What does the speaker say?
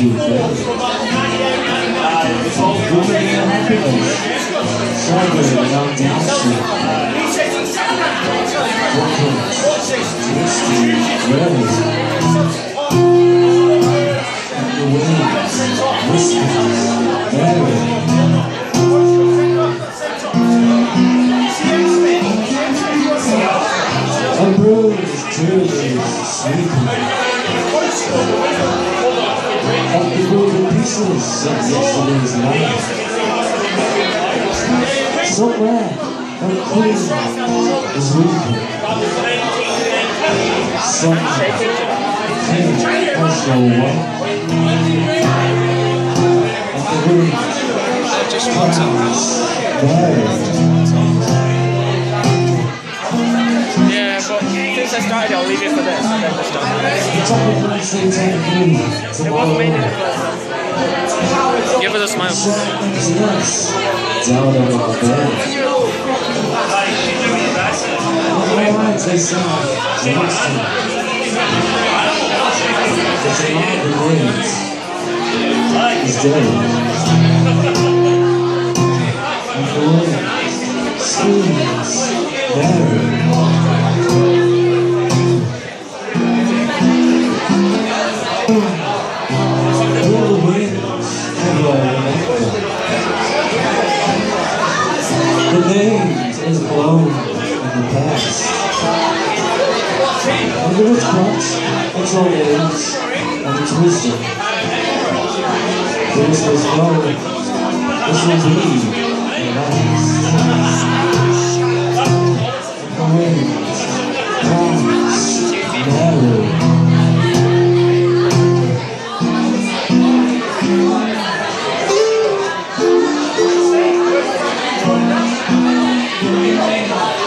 to faith. Woman in happiness, celebrating on Down Street. Twisty, ready. The winds, whispers, better. A bruised tears sleeping. Of the pieces of yesterday's life. Somewhere, a queen is weeping. Somewhere, king has no one. And the wind buried. Yeah, but since I started, I'll leave it for this. and then just done. The top of the same time Smile. Yes, the remember. The name is blown in the past. Under its its old age, and its wisdom. This was known, this the last. Amen.